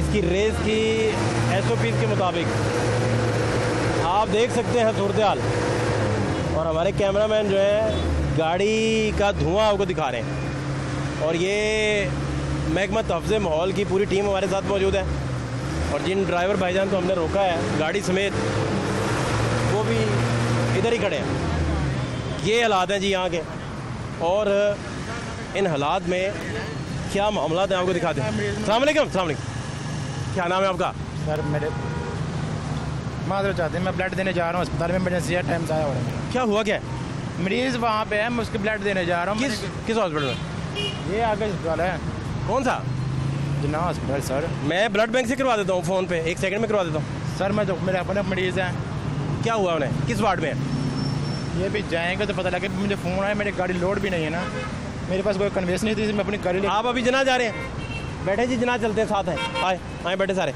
इसकी रेस की एस के मुताबिक। आप देख सकते हैं सूरत हाल और हमारे कैमरामैन जो है, गाड़ी का धुआँ आपको दिखा रहे हैं। और ये महकमा तहफ़ माहौल की पूरी टीम हमारे साथ मौजूद है। और जिन ड्राइवर भाईजान को हमने रोका है, गाड़ी समेत, वो भी इधर ही खड़े हैं। ये हालात हैं जी यहाँ के। और इन हालात में क्या मामला हैं, आपको हैं। सलामकुम सलामकुम क्या नाम है आपका? सर मेरे माजर चाहते हैं मैं ब्लड देने जा रहा हूँ अस्पताल में इमरजेंसी है टाइम से आया हो रहा है। क्या हुआ क्या? मरीज़ वहाँ पे है मैं उसके ब्लड देने जा रहा हूँ। किस किस हॉस्पिटल में? ये आगे अस्पताल है। कौन सा? जना हॉस्पिटल सर मैं ब्लड बैंक से करवा देता हूँ फ़ोन पे। एक सेकंड में करवा देता हूँ। सर मैं तो मेरे अपने मरीज़ हैं। क्या हुआ उन्हें? किस वार्ड में? है ये भी जाएँगे तो पता लगे मुझे फ़ोन आया मेरी गाड़ी लोड भी नहीं है ना। मेरे पास कोई कन्वेंस नहीं थी मैं अपनी गाड़ी आप अभी जना जा रहे हैं। बैठे जी जना चलते हैं साथ हैं। आए आए बैठे सारे।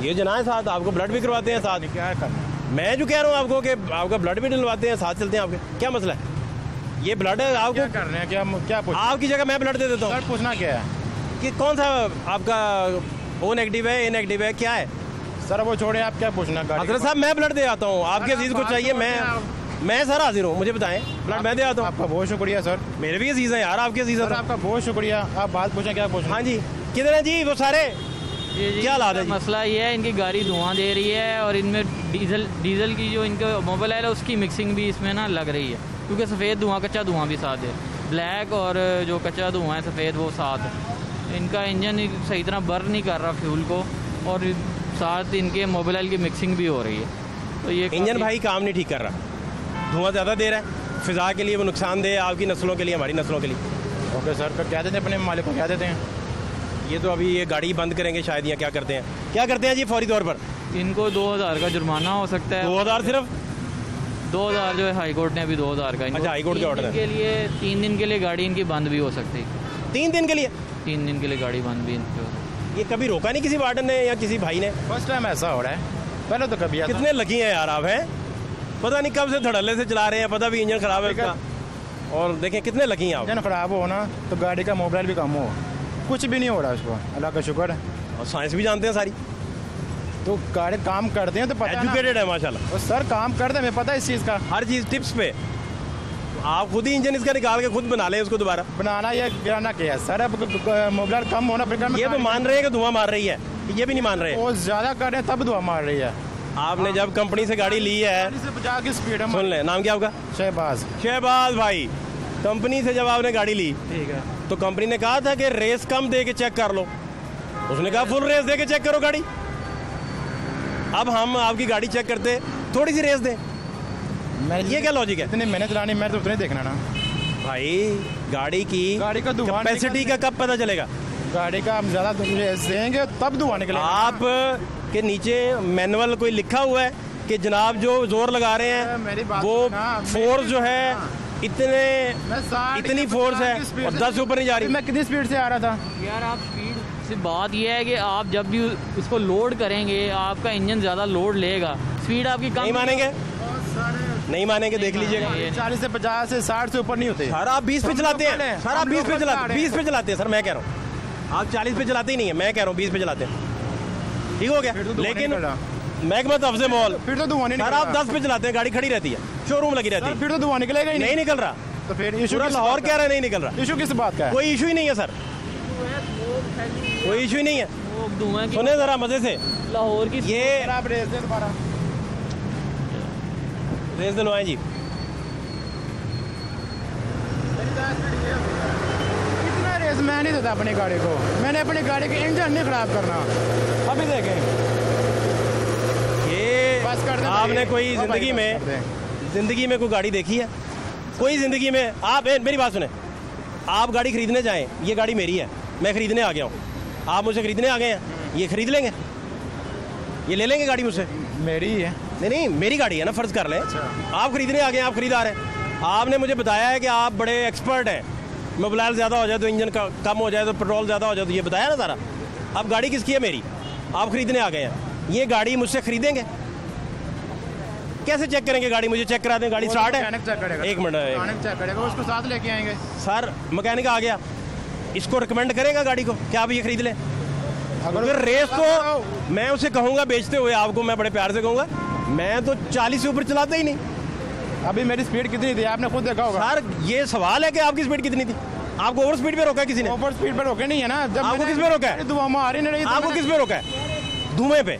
ये जना है साथ आपको ब्लड भी करवाते हैं साथ। क्या करना मैं जो कह रहा हूँ आपको कि आपका ब्लड भी डलवाते हैं साथ चलते हैं आपके। क्या मसला है? ये ब्लड है आपको क्या कर रहे हैं? क्या क्या पूछ आपकी जगह मैं ब्लड दे देता हूँ। पूछना क्या है? कि कौन सा आपका ओ नेगेटिव है ए नेगेटिव है क्या है? सर वो छोड़े आप क्या पूछना? हज़रत साहब मैं ब्लड दे आता हूँ। आपके अज़ीज़ को चाहिए मैं करो मैं सर हाजिर हूँ मुझे बताएँ। ब्लड मैं दे आता हूँ। आपका बहुत शुक्रिया सर। मेरे भी अज़ीज़ हैं यार आपके अज़ीज़ सर आपका बहुत शुक्रिया। आप बात पूछें क्या पूछना हाँ जी। किधर है जी? वो सारे? जी जी। क्या हालात है मसला ये है इनकी गाड़ी धुआँ दे रही है और इनमें डीजल डीजल की जो इनका मोबाइल है उसकी मिक्सिंग भी इसमें ना लग रही है। क्योंकि सफ़ेद धुआँ कच्चा धुआँ भी साथ है। ब्लैक और जो कच्चा धुआँ है सफ़ेद वो साथ है। इनका इंजन सही तरह बर्न नहीं कर रहा फ्यूल को और साथ इनके मोबाइल की मिक्सिंग भी हो रही है। तो ये इंजन भाई काम नहीं ठीक कर रहा। धुआँ ज़्यादा दे रहा है। फिजा के लिए वो नुकसानदेह आपकी नस्लों के लिए हमारी नस्लों के लिए। ओके सर तो क्या देते हैं अपने मालिक को क्या देते हैं? ये तो अभी ये गाड़ी बंद करेंगे शायद या क्या करते हैं। क्या करते हैं जी फौरी तौर पर? इनको दो हज़ार का जुर्माना हो सकता है। दो हज़ार सिर्फ़? दो हज़ार जो है हाई कोर्ट ने अभी दो हज़ार का। अच्छा, हाई कोर्ट के ऑर्डर के लिए तीन दिन के लिए गाड़ी इनकी बंद भी हो सकती। है तीन दिन के लिए? तीन दिन के लिए गाड़ी बंद भी इनकी हो सकती। ये कभी रोका नहीं किसी वार्डन ने या किसी भाई ने? फ़र्स्ट टाइम ऐसा हो रहा है। पहले तो कभी कितने लगी हैं यार आप हैं? पता नहीं कब से धड़ल्ले से चला रहे हैं पता भी इंजन खराब है उसका। और देखें कितने लगी हैं आप। इंजन खराब हो ना तो गाड़ी का मोबाइल भी कम हो। कुछ भी नहीं हो रहा उसको। अल्लाह का शुक्र। है और साइंस भी जानते हैं सारी। तो गाड़ी काम करते हैं तो पता है एजुकेटेड है माशाल्लाह। और सर काम करते हैं हमें पता है इस चीज़ का। हर चीज़ टिप्स पे। आप खुद ही इंजन इसका निकाल के खुद बना लें उसको दोबारा। बनाना या गिराना क्या है? सर अब मोबाइल कम होना ये तो मान रहे हैं कि धुआँ मार रही है। ये भी नहीं मान रहे। वो ज़्यादा कर रहे हैं तब दुआ मार रही है। आपने जब कंपनी से गाड़ी ली है पचास की स्पीड है सुन ले नाम क्या आपका? शहबाज। शहबाज भाई कंपनी से जब आपने गाड़ी ली ठीक है। तो कंपनी ने कहा था कि रेस कम दे के चेक कर लो। उसने कहा फुल रेस दे के चेक करो गाड़ी। अब हम आपकी गाड़ी चेक करते थोड़ी सी रेस दें। मैं ये क्या लॉजिक है? इतनी मेहनत चलानी मैं तो उतने देखना ना। भाई गाड़ी की गाड़ी का कैपेसिटी का कब पता चलेगा? गाड़ी का हम ज़्यादा रेस देंगे तब धुआँ निकलेगा। आप के नीचे मैनुअल कोई लिखा हुआ है कि जनाब जो ज़ोर लगा रहे हैं वो फोर्स जो है हाँ। इतने इतनी फोर्स है और दस से ऊपर नहीं जा रही। मैं कितनी स्पीड से आ रहा था? यार आप स्पीड से बात यह है कि आप जब भी इसको लोड करेंगे आपका इंजन ज़्यादा लोड लेगा। स्पीड आपकी कम नहीं मानेंगे? नहीं मानेंगे देख लीजिएगा। चालीस से पचास से साठ से ऊपर नहीं होते। सर आप बीस पे चलाते हैं। सर आप बीस पे चलाते। बीस पे चलाते हैं सर मैं कह रहा हूँ। आप चालीस पे चलाते ही नहीं है मैं कह रहा हूँ बीस पे चलाते हैं। ठीक हो गया। तो लेकिन रहा। महकमा तफजे मॉल। फिर तो धुआँ नहीं आप दस पे चलाते हैं गाड़ी खड़ी रहती है। शोरूम लगी रहती है। फिर तो धुआँ निकलेगा ही नहीं नहीं। निकल रहा। तो फिर इशू लाहौर कह रहा है नहीं निकल रहा। इशू किस बात का? कोई इशू ही नहीं है सर। कोई इशू ही नहीं है। वो धुआँ की सुने जरा मज़े से। लाहौर की ये आप रेस दें दोबारा। रेस दिलवाएँ जी। इतना रेस मैं नहीं देता अपनी गाड़ी को। मैंने अपनी गाड़ी के इंजन नहीं खराब करना। अभी देखें। ये आपने कोई ज़िंदगी में ज़िंदगी में कोई गाड़ी देखी है? कोई ज़िंदगी में आप ए, मेरी बात सुने। आप गाड़ी खरीदने जाएँ ये गाड़ी मेरी है। मैं खरीदने आ गया हूँ। आप मुझे खरीदने आ गए हैं? ये खरीद लेंगे? ये ले लेंगे गाड़ी मुझसे? मेरी है नहीं नहीं मेरी गाड़ी है ना फ़र्ज़ कर लें। आप खरीदने आ गए आप खरीदार हैं। आपने मुझे बताया है कि आप बड़े एक्सपर्ट हैं। मोबाइल ज़्यादा हो जाए तो इंजन कम हो जाए तो पेट्रोल ज़्यादा हो जाए तो ये बताया ना सारा। अब गाड़ी किसकी है मेरी? आप खरीदने आ गए हैं। ये गाड़ी मुझसे खरीदेंगे? कैसे चेक करेंगे गाड़ी? मुझे चेक करा दें गाड़ी स्टार्ट है। एक मिनट एक चेक करेगा उसको साथ लेके आएँगे। सर मैकेनिक आ गया। इसको रिकमेंड करेगा गाड़ी को क्या आप ये खरीद लें? अगर रेस तो मैं उसे कहूँगा बेचते हुए आपको मैं बड़े प्यार से कहूँगा मैं तो 40 से ऊपर चलाता ही नहीं। अभी मेरी स्पीड कितनी थी? आपने खुद देखा होगा। सर ये सवाल है कि आपकी स्पीड कितनी थी? आपको ओवर स्पीड पे रोका है किसी ने? ओवर स्पीड पर रोके नहीं है ना जब आपको किस पे रोका है? धुआँ मार ही नहीं तो आपको किस पे रोका है? धुएँ पे।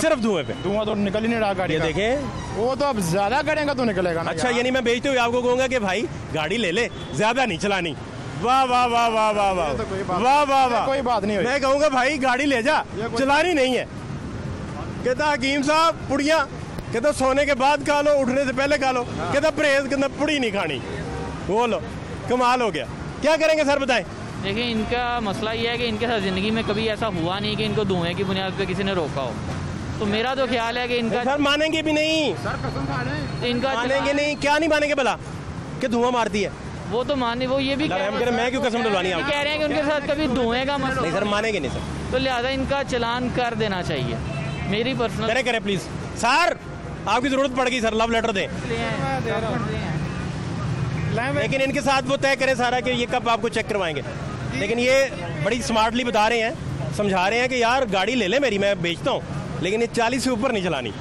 सिर्फ़ धुएँ पे। धुआँ तो निकल ही नहीं रहा गाड़ी। देखें। वो तो अब ज़्यादा करेंगे तो निकलेगा अच्छा यानी मैं बेचते हुए आपको कहूँगा कि भाई गाड़ी ले ले ज़्यादा नहीं चलानी। वाह वाह वाह वाह वाह वाह। तो वाह वाह वाह। कोई बात नहीं मैं कहूँगा भाई गाड़ी ले जा चलानी नहीं है। कहता हकीम साहब पुड़िया। कहता सोने के बाद खा लो उठने से पहले खा लो। हाँ। कहता परहेज कहता पुड़ी नहीं खानी। बोलो कमाल हो गया। क्या करेंगे सर बताएँ? देखिए इनका मसला ये है कि इनके साथ ज़िंदगी में कभी ऐसा हुआ नहीं कि इनको धुएँ की बुनियाद पर किसी ने रोका हो। तो मेरा तो ख्याल है कि इनका सर मानेंगे भी नहीं। सर कसम खा रहे हैं। इनका मानेंगे नहीं। क्या नहीं मानेंगे भला? कि धुआँ मारती है। वो तो माने वो ये भी कह रहे हैं- मैं क्यों कसम दिलवानी ये आपको? कह रहे हैं कि उनके साथ कभी धुएँ का मसला नहीं सर मानेंगे नहीं सर। तो लिहाजा इनका चलान कर देना चाहिए। मेरी पर्सनल करे करे प्लीज़ सर आपकी ज़रूरत पड़ गई सर। लव लेटर दें। लेकिन इनके साथ वो तय करें सारा कि ये कब आपको चेक करवाएँगे। लेकिन ये बड़ी स्मार्टली बता रहे हैं समझा रहे हैं कि यार गाड़ी ले ले मेरी मैं बेचता हूँ। लेकिन ये चालीस से ऊपर नहीं चलानी।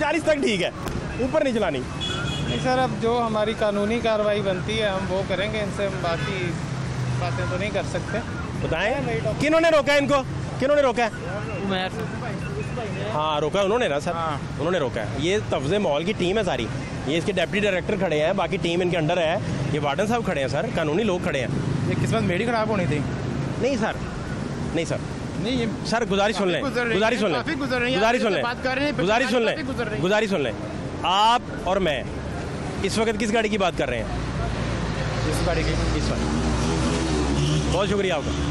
चालीस तक ठीक है ऊपर नहीं चलानी। नहीं सर अब जो हमारी कानूनी कार्रवाई बनती है हम वो करेंगे इनसे हम बाकी बातें तो नहीं कर सकते। बताएँ किन्होंने रोका इनको? किन्होंने रोका है? उमैर हाँ रोका उन्होंने ना सर। हाँ। उन्होंने रोका है। ये तफजे मॉल की टीम है सारी। ये इसके डेप्टी डायरेक्टर खड़े हैं बाकी टीम इनके अंडर है। ये वार्डन साहब खड़े हैं सर। कानूनी लोग खड़े हैं। ये किस्मत मेरी खराब होनी थी। नहीं सर। नहीं सर। नहीं ये सर गुजारिश सुन लें। गुजारिश सुन लें। गुजारिश सुन लें। गुजारिश सुन लें। गुजारिश सुन लें। आप और मैं इस वक्त किस गाड़ी की बात कर रहे हैं? इस गाड़ी की। इस वक्त। बहुत शुक्रिया आपका।